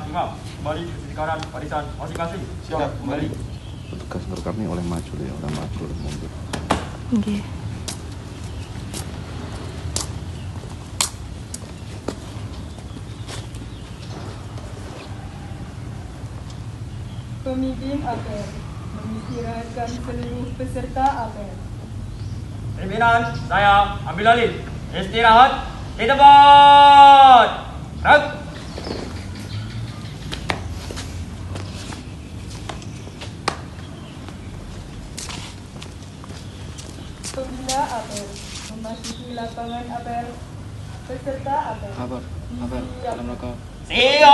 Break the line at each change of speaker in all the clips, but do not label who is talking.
terima kembali ke sisi kanan barisan masing-masing. Siap kembali.
Petugas berkami oleh maju ya, oleh maju oleh mundur.
Nggih.
Pemimpin apel mengistirahatkan seluruh peserta apel.
Pimpinan saya ambil alih. Istirahat di tempat. Rek.
Pembina apel memasuki lapangan apel. Peserta apel.
Kabar, kabar,
Siap.
dalam rangka
Siap.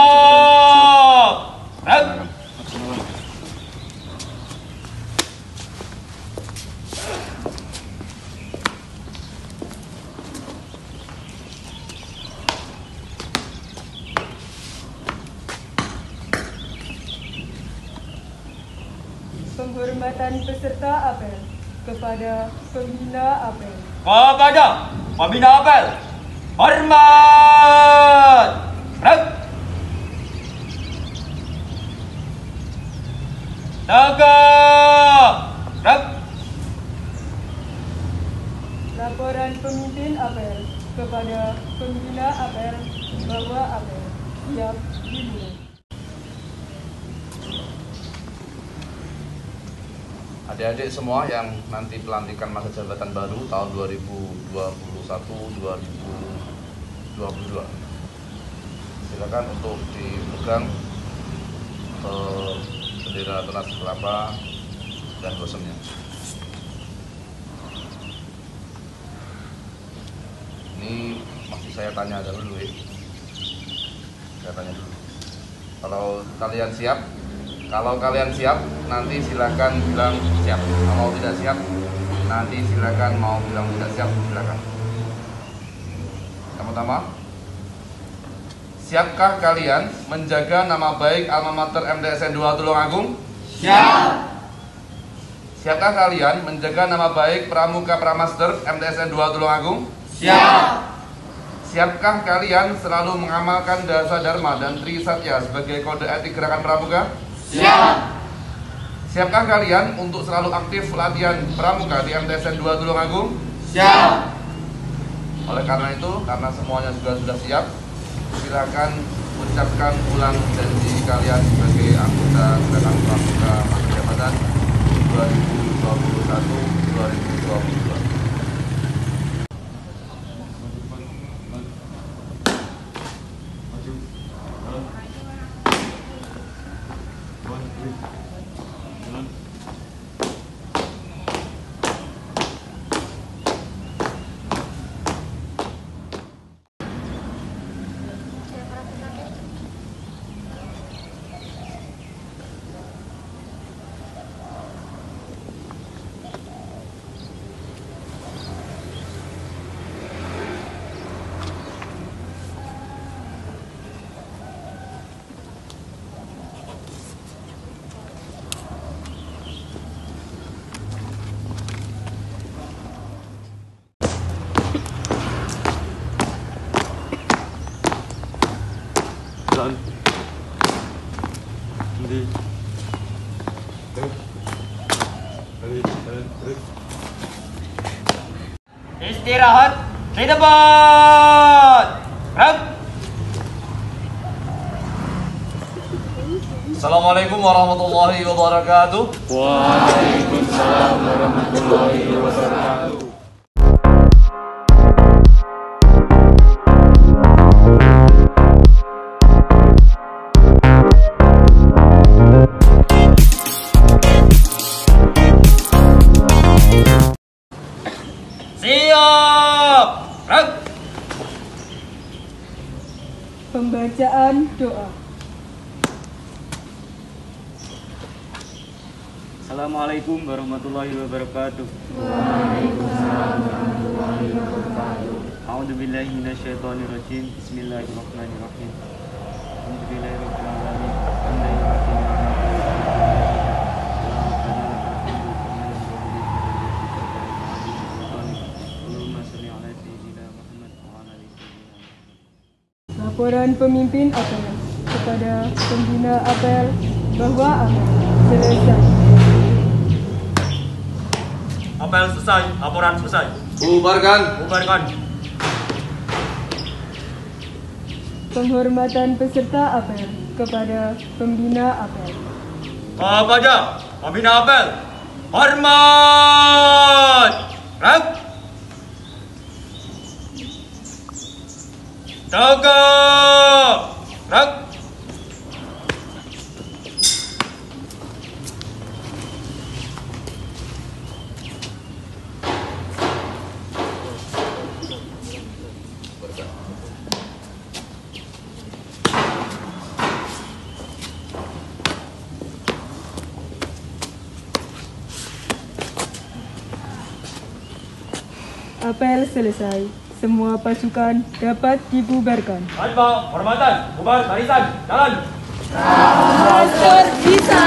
Penghormatan peserta apel kepada pembina apel.
Kepada pembina apel. Hormat. Rek. Tegak. Rek.
Laporan pemimpin apel kepada pembina apel bahwa apel siap dimulai.
Adik-adik semua yang nanti pelantikan masa jabatan baru tahun 2021 2022. Silakan untuk dipegang eh, bendera tunas kelapa dan bosemnya. Ini masih saya tanya dulu ya. Saya tanya dulu. Kalau kalian siap, kalau kalian siap, nanti silakan bilang siap. Kalau tidak siap, nanti silakan mau bilang tidak siap, silakan. Pertama, siapkah kalian menjaga nama baik alma mater MTSN 2 Tulungagung? Siap. Siapkah kalian menjaga nama baik Pramuka Pramaster MTSN 2 Tulungagung? Siap. Siapkah kalian selalu mengamalkan dasar dharma dan tri satya sebagai kode etik gerakan pramuka? Siapkah kalian untuk selalu aktif latihan pramuka di MTSN 2 Tulungagung? Siap. Oleh karena itu, karena semuanya juga sudah siap, silakan ucapkan ulang janji kalian sebagai anggota gerakan pramuka masa jabatan 2021-2022.
Jalan, balik.
Istirahat di tempat. Rek.
Assalamualaikum warahmatullahi wabarakatuh.
Waalaikumsalam warahmatullahi wabarakatuh.
Pembacaan doa.
Assalamualaikum warahmatullahi wabarakatuh. A'udzu billahi minasyaitonir rajim. Bismillahirrahmanirrahim. Alhamdulillahirabbil alamin.
Laporan pemimpin apel kepada kepada pembina apel bahwa apel selesai.
Apel selesai, laporan selesai.
Bubarkan.
Bubarkan.
Penghormatan peserta apel kepada pembina apel.
Kepada pembina apel. Hormat. Rang. Tegak. Rang.
Apel selesai. Semua pasukan dapat dibubarkan.
Tanpa hormatan, bubar barisan, jalan.
Master bisa.